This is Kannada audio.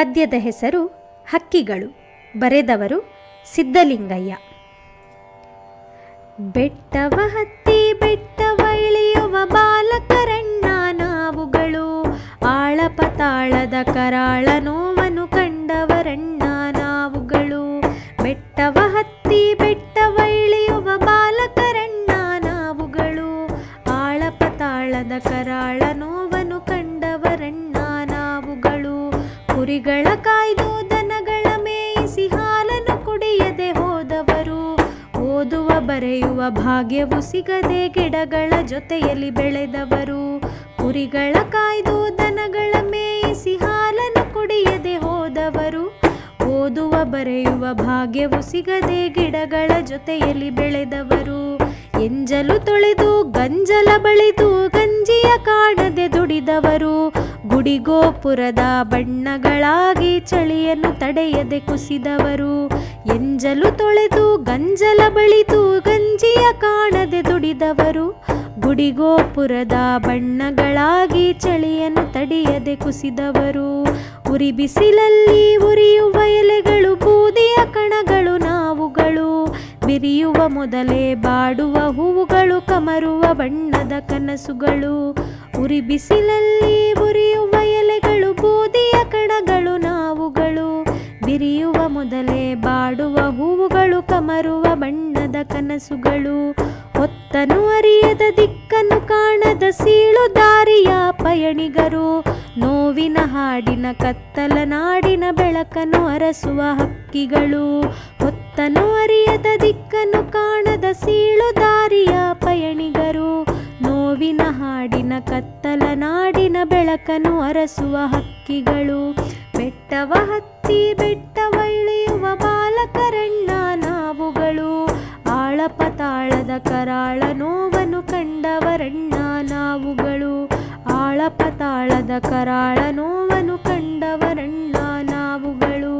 ಪದ್ಯದ ಹೆಸರು ಹಕ್ಕಿಗಳು, ಬರೆದವರು ಸಿದ್ಧಲಿಂಗಯ್ಯ. ಬೆಟ್ಟವ ಹತ್ತಿ, ಬೆಟ್ಟವ ಇಳಿಯುವ ಬಾಲಕರಣ್ಣ ನಾವುಗಳು. ಆಳಪತಾಳದ ಕರಾಳ ನೋವನ್ನು ಕಂಡವರಣ್ಣ ನಾವುಗಳು. ಬೆಟ್ಟವ ಹತ್ತಿ, ಬೆಟ್ಟವ ಇಳಿಯುವ ಬಾಲಕರಣ್ಣ ನಾವುಗಳು. ಆಳಪತಾಳದ ಕರಾಳ ನೋವನ್ನು ಕುರಿಗಳ ಕಾಯ್ದು ದನಗಳ ಮೇಯಿಸಿ ಹಾಲನ್ನು ಕುಡಿಯದೆ ಹೋದವರು. ಓದುವ, ಬರೆಯುವ ಭಾಗ್ಯವು ಸಿಗದೆ ಗಿಡಗಳ ಜೊತೆಯಲ್ಲಿ ಬೆಳೆದವರು. ಕುರಿಗಳ ಕಾಯ್ದು ದನಗಳ ಮೇಯಿಸಿ ಹಾಲನ್ನು ಕುಡಿಯದೆ ಹೋದವರು. ಓದುವ, ಬರೆಯುವ ಭಾಗ್ಯವು ಸಿಗದೆ ಗಿಡಗಳ ಜೊತೆಯಲ್ಲಿ ಬೆಳೆದವರು. ಎಂಜಲು ತೊಳೆದು, ಗಂಜಲ ಬಳಿದು, ಗಂಜಿಯ ಕಾಣದೆ ದುಡಿದವರು. ಗುಡಿಗೋಪುರದ ಬಣ್ಣಗಳಾಗಿ ಚಳಿಯನ್ನು ತಡೆಯದೆ ಕುಸಿದವರು. ಎಂಜಲು ತೊಳೆದು ಗಂಜಲ ಬಳಿದು ಗಂಜಿಯ ಕಾಣದೆ ದುಡಿದವರು. ಗುಡಿಗೋಪುರದ ಬಣ್ಣಗಳಾಗಿ ಚಳಿಯನ್ನು ತಡೆಯದೆ ಕುಸಿದವರು. ಉರಿ ಬಿಸಿಲಲ್ಲಿ ಉರಿಯುವ ಎಲೆಗಳು, ಬೂದಿಯ ಕಣಗಳು ನಾವುಗಳು. ಬಿರಿಯುವ ಮೊದಲೇ ಬಾಡುವ ಹೂವುಗಳು, ಕಮರುವ ಬಣ್ಣದ ಕನಸುಗಳು. ಉರಿ ಬಿಸಿಲಲ್ಲಿ ಬೂದಿಯ ಕಣಗಳು ನಾವುಗಳು. ಬಿರಿಯುವ ಮೊದಲೇ ಬಾಡುವ ಹೂವುಗಳು ಕಮರುವ ಬಣ್ಣದ ಕನಸುಗಳು. ಹೊತ್ತನು ಅರಿಯದ ದಿಕ್ಕನ್ನು ಕಾಣದ ಸೀಳು ದಾರಿಯ ಪಯಣಿಗರು. ನೋವಿನ ಹಾಡಿನ ಕತ್ತಲ ನಾಡಿನ ಬೆಳಕನ್ನು ಅರಸುವ ಹಕ್ಕಿಗಳು. ಹೊತ್ತನು ಅರಿಯದ ದಿಕ್ಕನ್ನು ಕಾಣದ ಸೀಳು ದಾರಿಯ ಪಯಣಿಗರು. ನೋವಿನ ಹಾಡಿನ ನಾಡಿನ ಬೆಳಕನ್ನು ಅರಸುವ ಹಕ್ಕಿಗಳು. ಬೆಟ್ಟವ ಹತ್ತಿ, ಬೆಟ್ಟವ ಇಳಿಯುವ ಬಾಲಕರಣ್ಣ ನಾವುಗಳು. ಆಳಪತಾಳದ ಕರಾಳ ನೋವನ್ನು ಕಂಡವರಣ್ಣ ನಾವುಗಳು. ಆಳಪತಾಳದ ಕರಾಳ ನೋವನ್ನು ಕಂಡವರಣ್ಣ ನಾವುಗಳು.